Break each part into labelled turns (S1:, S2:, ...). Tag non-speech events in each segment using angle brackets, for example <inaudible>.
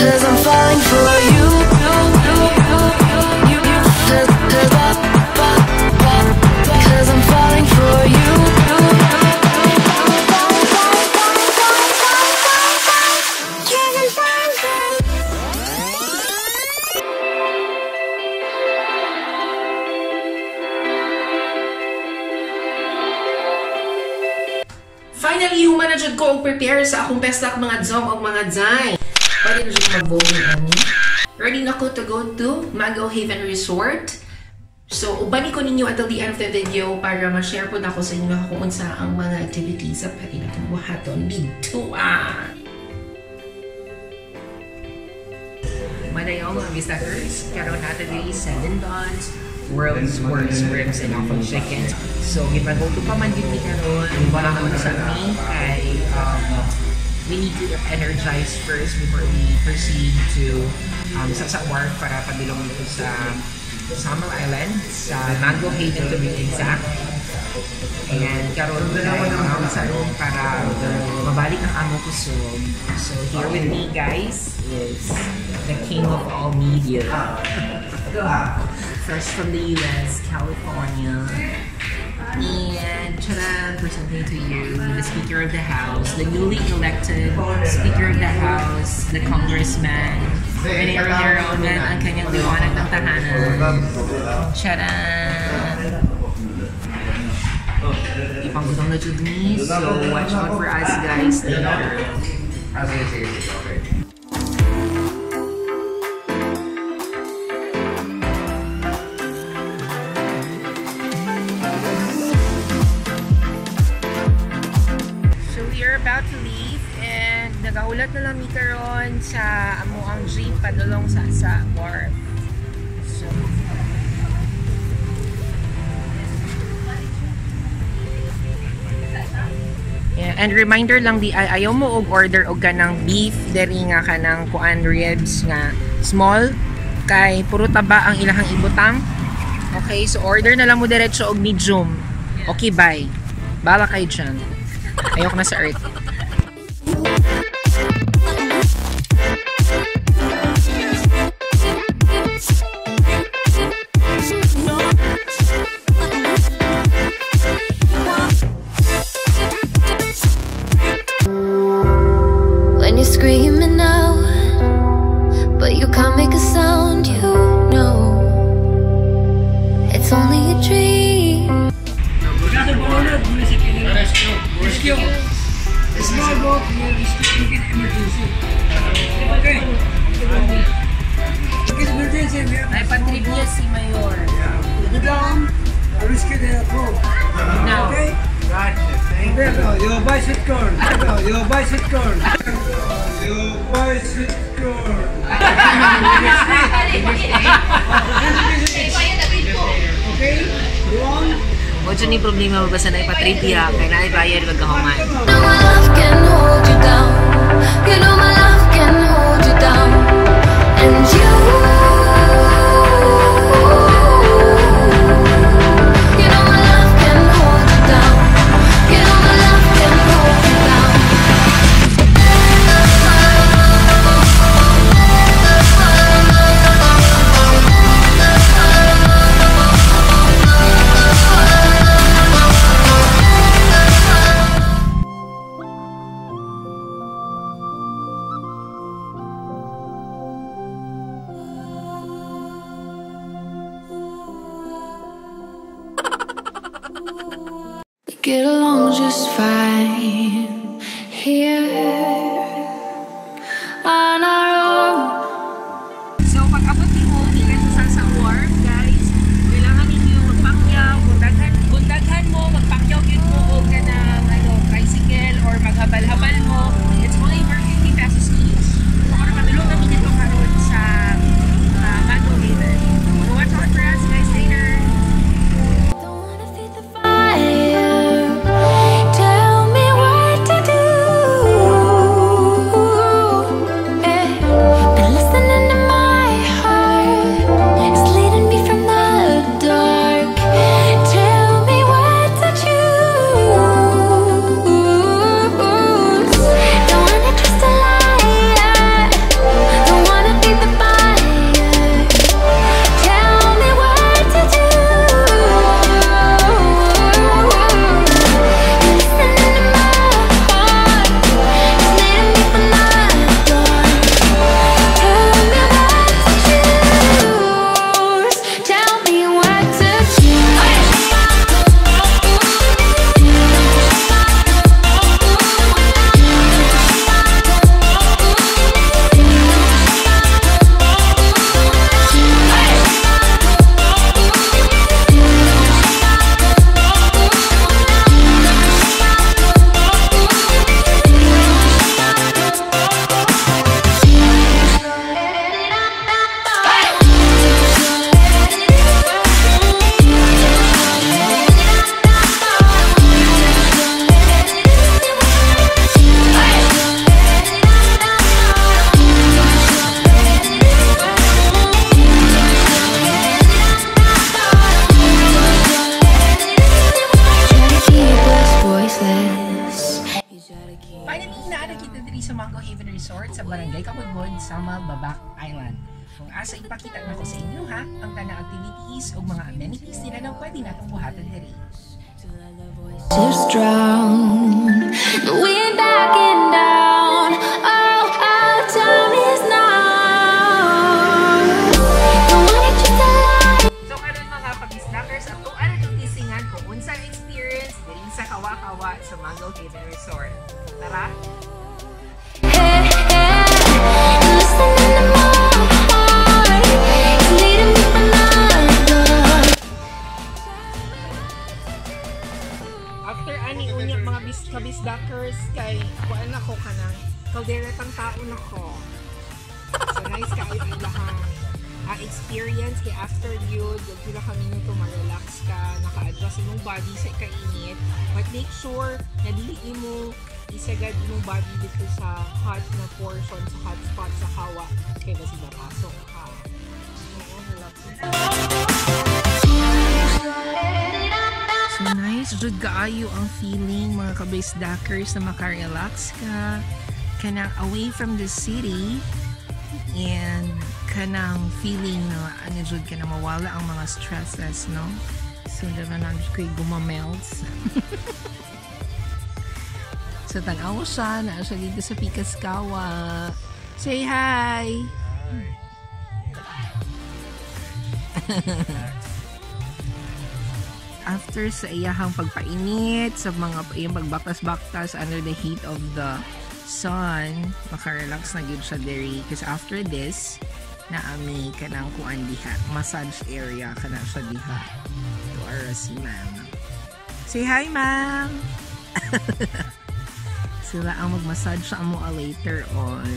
S1: Cause I'm falling for you. Cause I'm falling for you.
S2: Finally, na jud ko og prepare sa akong pesta ak mga zong og mga zay. Pwede na jud mag-voting ani. Ready na ko to go to Mango Haven Resort. So, ubani ko ninyo until the end of the video para ma-share ko na ko sa inyo kung unsa ang mga activities sa pwede na itong buhaton dito ah. Madayaw mga visitors, karoon natin ni Seven Dons, World's Worst Ribs and Awful Chicken. So, ipag-go pa man din ni karoon, wala naman sa amin kay um, we need to energize first before we proceed to um, sa sa work para padulong dito sa Summer Island, sa Mango Haven to be exact. And karon ko na ako sa room para mabalik ang amo ko so so here with me guys is the king of all media. Fresh from the US, California. And tada, presenting to you the Speaker of the House, the newly elected Speaker of the House, the Congressman, Rene Roman, ang kanyang liwanag ng tahanan. Tada! Ipangutong na jud ni, so watch out for us guys later. So sa amo ang jeep padulong sa sa wharf. So Yeah, and reminder lang di ay ayaw mo og order og kanang beef diri nga kanang kuan ribs nga small kay puro taba ang ilahang ibutang. Okay, so order na lang mo diretso og medium. Okay, bye. Bala kay dyan. Ayoko na sa earth.
S3: Rescue. Rescue. Small boat, may rescue in emergency. Okay. Okay, emergency. we have-
S2: Ay, patribya si Mayor.
S3: Go down, rescue the boat.
S2: Now,
S3: Okay? There go, your bicycle. There <laughs> go, your bicycle. Your bicycle. <laughs> Okay? One.
S2: O dyan yung problema ba sa na ipatribya kay na ibayad wag kahuman.
S1: You
S2: night. Sa Malbabac Island. Kung asa ipakita na ko sa inyo ha, ang tanang activities o mga amenities nila na pwede natong buhatan diri.
S1: Just drown. We're backing down. Oh, our time is now.
S2: So karon mga pag-snackers, kung ano itong tisingan kung unsa ang experience diri sa Kawa-Kawa sa Mango Hidden Resort. Tara! Ako kanang kalderetang tao na ko. So nice kayo ang lahang ah, experience kay after yun, yung pila ka minuto ma-relax ka, naka-adjust imong body sa kainit. But make sure na dili mo isagad imong body dito sa hot na portion, sa hot spot sa hawa. Kaya ba sila pasok jud kaayo ang feeling mga kabisdakers na makarelax ka kanang away from the city and kanang feeling na ano jud ka na mawala ang mga stresses no? So naman ang ko'y gumamelts <laughs> so tanaw siya na siya dito sa Pikaskawa. Say hi <laughs> after sa iyahang pagpainit sa mga iyang pagbaktas-baktas under the heat of the sun makarelax na gid siya diri. Kasi after this na ami kanang kuan diha massage area kana siya diha. To our si ma'am. Say hi ma'am! <laughs> Sila ang mag-massage sa amo later on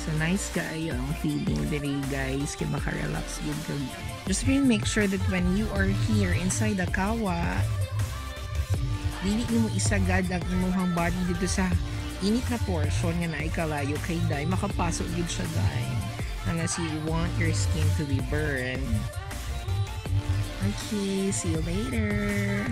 S2: So nice kaayo ang feeling diri guys kay makarelax gud ka. Just really make sure that when you are here inside the kawa, dili nimo isagad ang imong body dito sa init na portion nga naay kalayo kay dai makapasok gid siya dai. Unless you want your skin to be burned. Okay, see you later.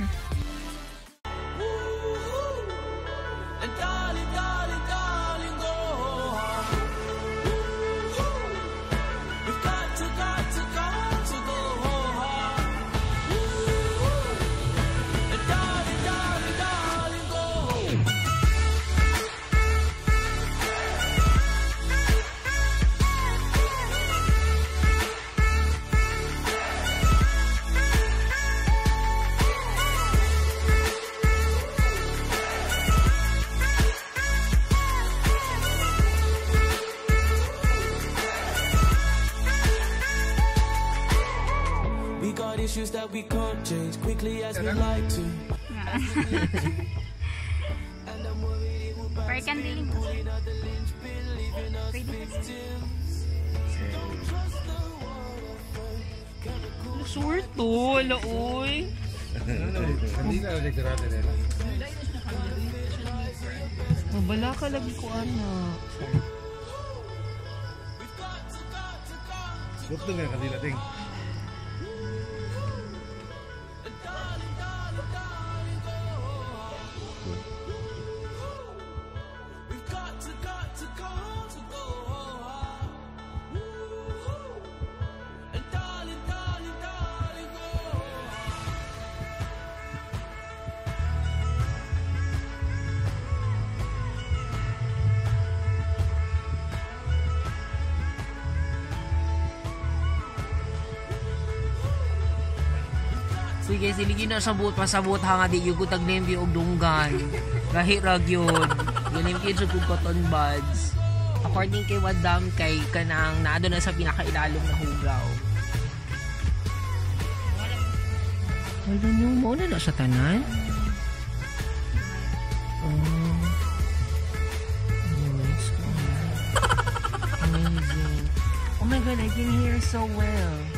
S4: That we can't change quickly as we like to. <laughs> And I'm worried it will
S5: Pero kan din.
S4: pulling out the linchpin, leaving us victims. Don't trust the world at first. Chemical
S2: Sure to, laoy.
S6: Hindi ka nagtirate nila.
S2: Mabala ka lagi ko ana.
S6: Gusto nga kanila ting.
S2: Sige, siligi na sabot, pasabot ha nga di yung kutag nembi og dunggan. Gahi rag yun. Ganim kid sa cotton buds. According kay Wadam, kay kanang naado na sa pinakailalom na hugaw. Wala nyo, mo na sa tanan? Oh. <laughs> Amazing. Oh my god, I can hear so well.